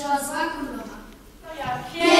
Trzeba zakrowa. No jakie?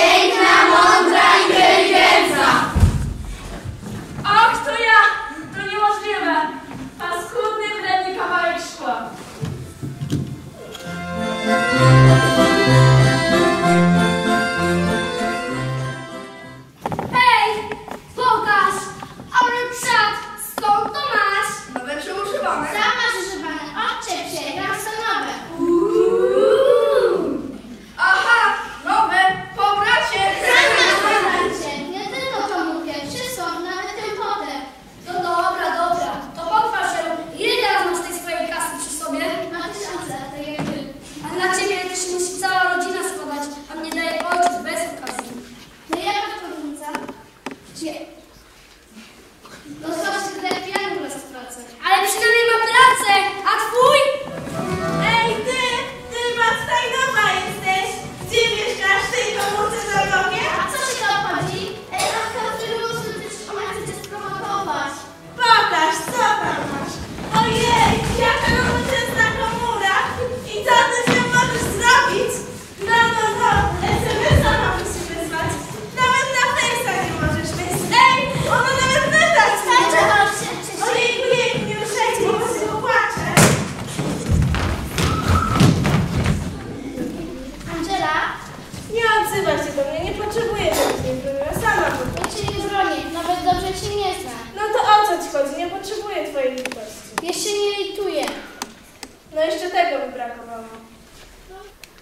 No jeszcze tego by brakowało.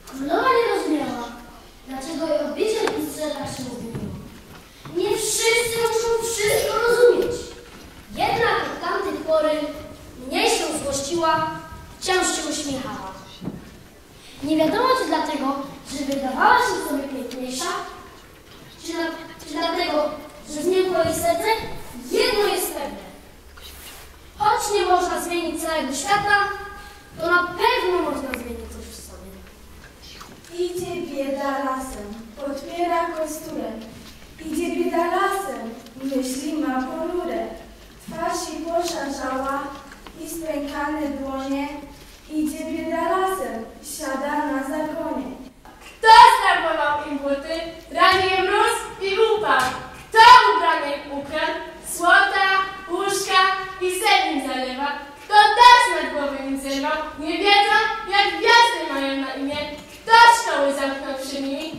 Królowa nie rozumiała, dlaczego jej odbicie mistrza tak się mówiło. Nie wszyscy muszą wszystko rozumieć. Jednak od tamtej pory mniej się złościła, wciąż się uśmiechała. Nie wiadomo czy dlatego, że wydawała się sobie piękniejsza, czy, na, czy dlatego, że zmiękło jej serce, jedno jest pewne. Choć nie można zmienić całego świata, to na pewno można zmienić coś w sobie. Idzie bieda lasem, podpiera kosturem. Idzie bieda lasem, myśli ma ponure. Twarz jej poszarzała i spękane dłonie. Nie wiedzą jak gwiazdy mają na imię? Kto szkoły zamknął przy nimi,